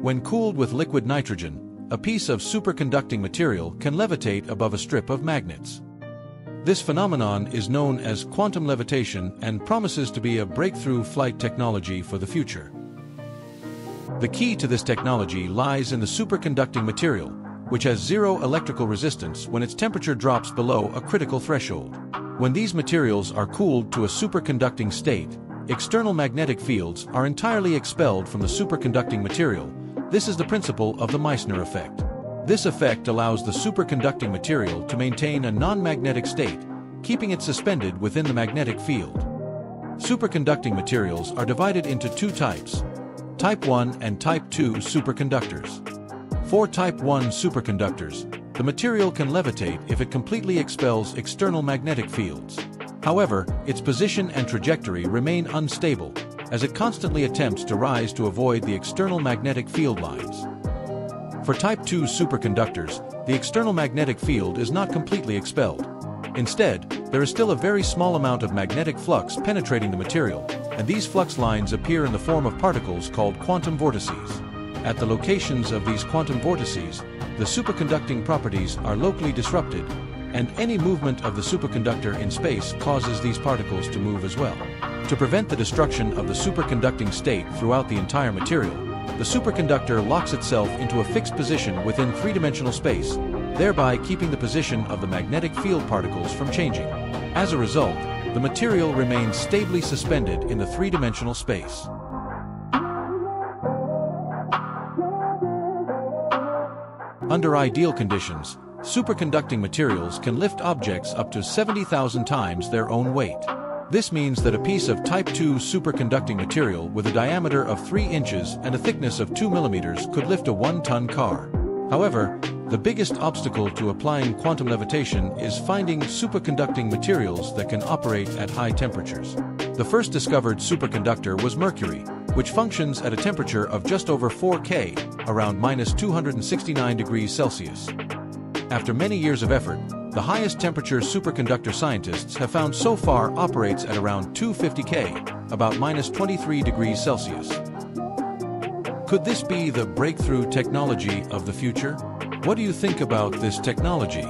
When cooled with liquid nitrogen, a piece of superconducting material can levitate above a strip of magnets. This phenomenon is known as quantum levitation and promises to be a breakthrough flight technology for the future. The key to this technology lies in the superconducting material, which has zero electrical resistance when its temperature drops below a critical threshold. When these materials are cooled to a superconducting state, external magnetic fields are entirely expelled from the superconducting material. This is the principle of the Meissner effect. This effect allows the superconducting material to maintain a non-magnetic state, keeping it suspended within the magnetic field. Superconducting materials are divided into two types, Type 1 and Type 2 superconductors. For Type 1 superconductors, the material can levitate if it completely expels external magnetic fields. However, its position and trajectory remain unstable, as it constantly attempts to rise to avoid the external magnetic field lines. For Type 2 superconductors, the external magnetic field is not completely expelled. Instead, there is still a very small amount of magnetic flux penetrating the material, and these flux lines appear in the form of particles called quantum vortices. At the locations of these quantum vortices, the superconducting properties are locally disrupted, and any movement of the superconductor in space causes these particles to move as well. To prevent the destruction of the superconducting state throughout the entire material, the superconductor locks itself into a fixed position within three-dimensional space, thereby keeping the position of the magnetic field particles from changing. As a result, the material remains stably suspended in the three-dimensional space. Under ideal conditions, superconducting materials can lift objects up to 70,000 times their own weight. This means that a piece of Type 2 superconducting material with a diameter of 3 inches and a thickness of 2 millimeters could lift a 1-ton car. However, the biggest obstacle to applying quantum levitation is finding superconducting materials that can operate at high temperatures. The first discovered superconductor was mercury, which functions at a temperature of just over 4 K, around minus 269 degrees Celsius. After many years of effort, the highest temperature superconductor scientists have found so far operates at around 250 K, about minus 23 degrees Celsius. Could this be the breakthrough technology of the future? What do you think about this technology?